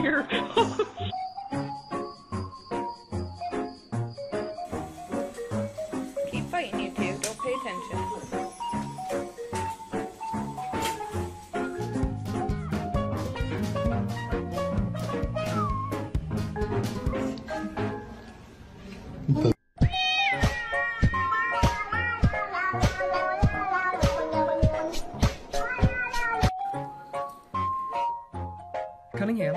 here. Keep fighting, you two. Don't pay attention. Cunningham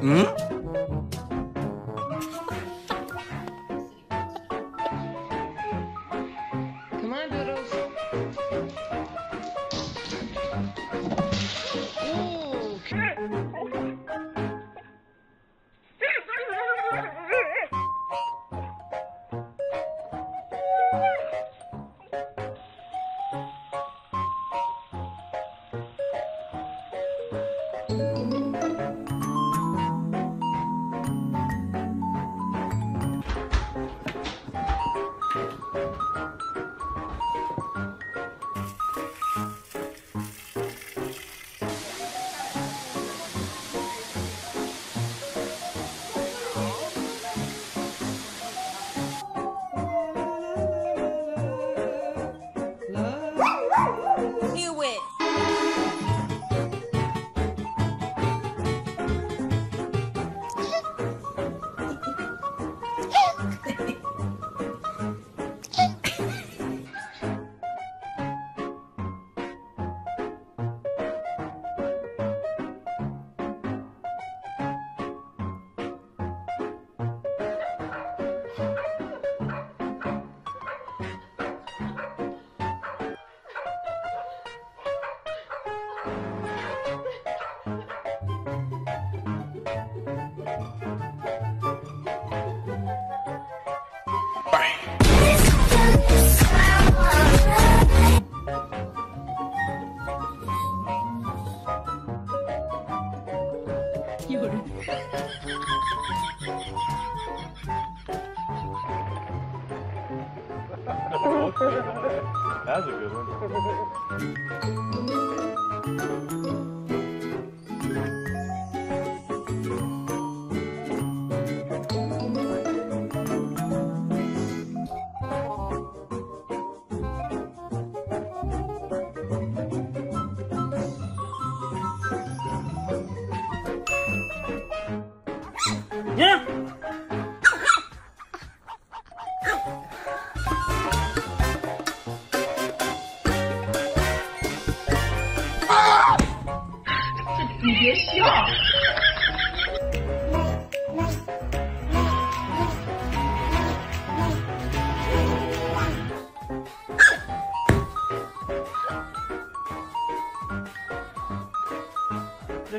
嗯？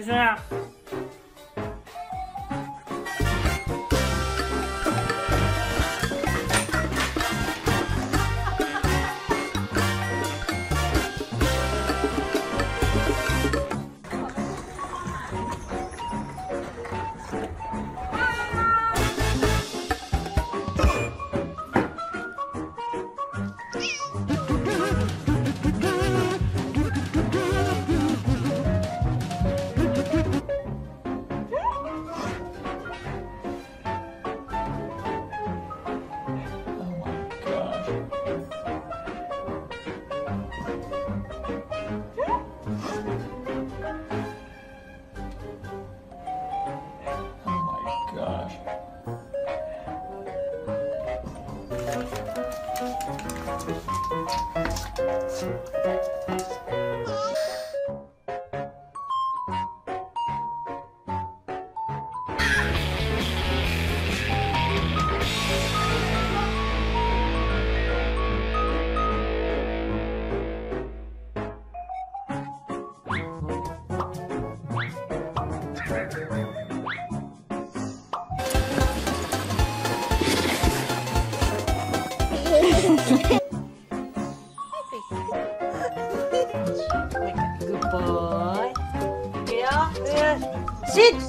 谁啊。Thank you. Yeah.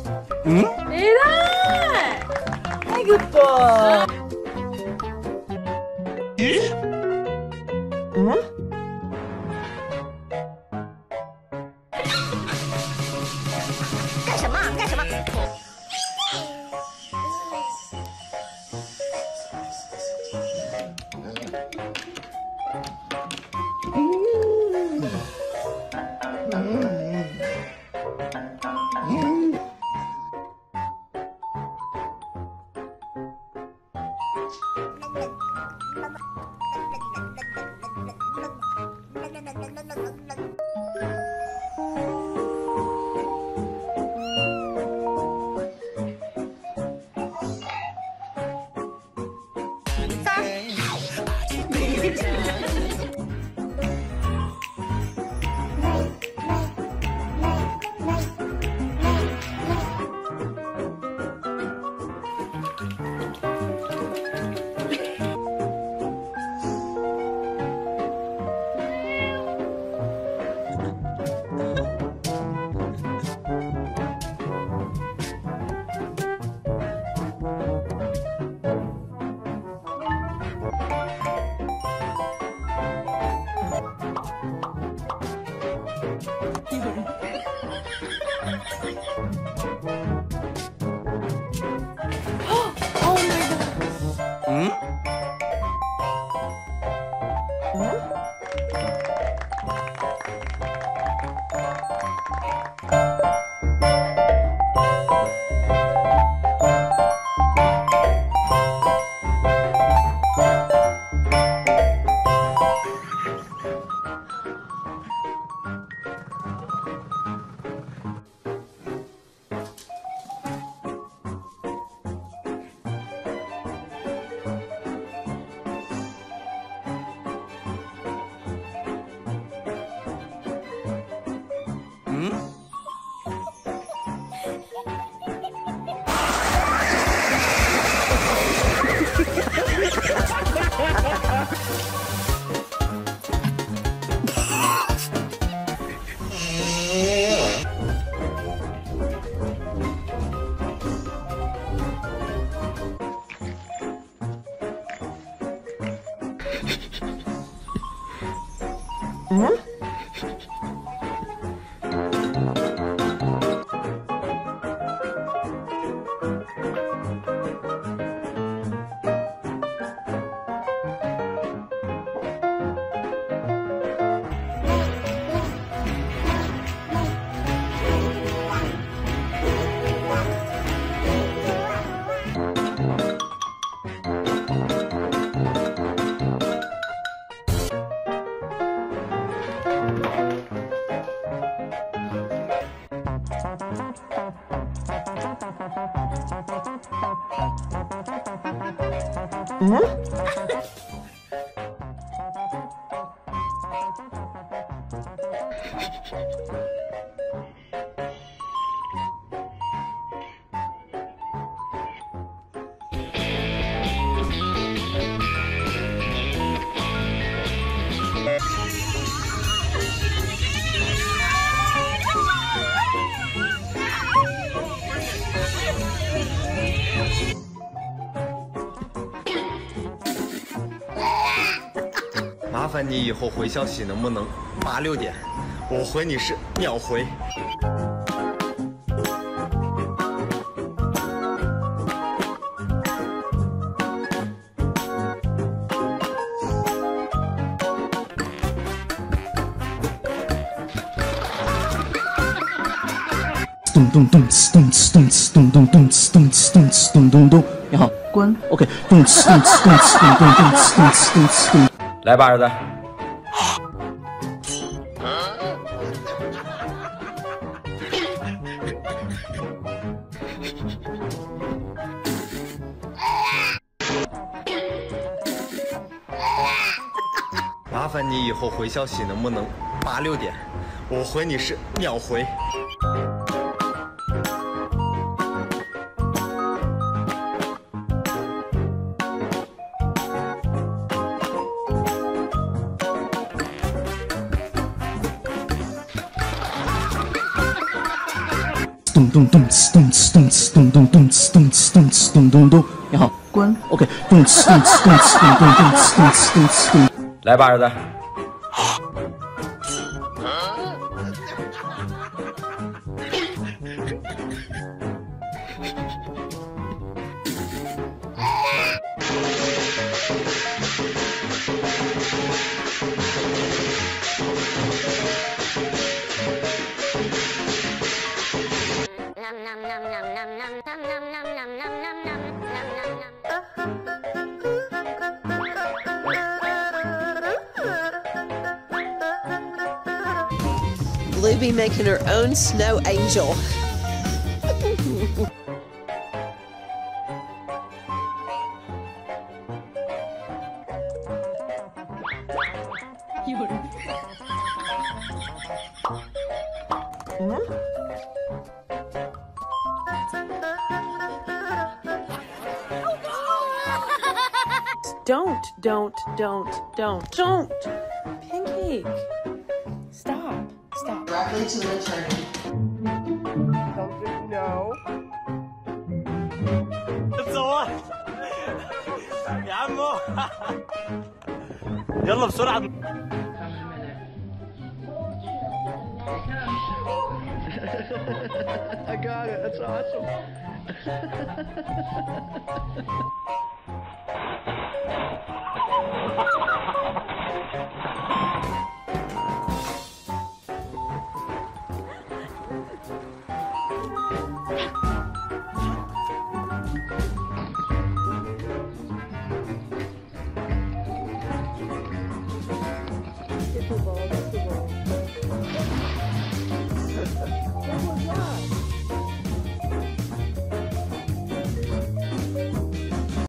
麻烦你以后回消息能不能八六点？我回你是秒回。咚咚咚呲咚呲咚呲咚咚咚呲咚呲咚呲咚咚咚。你好，关。OK，咚呲咚呲咚呲咚咚咚呲咚呲咚呲咚。来吧，儿子。麻烦你以后回消息能不能八六点？我回你是秒回。咚呲咚咚咚呲咚呲咚呲咚咚咚。你好，关。OK，咚呲咚呲咚呲咚咚咚呲咚呲咚呲咚。来吧，儿子。Bluebee making her own snow angel. Don't, don't, don't, don't, don't. Pancake. Directly to an attorney. No. يا عمو يلا بسرعة I got it. That's awesome.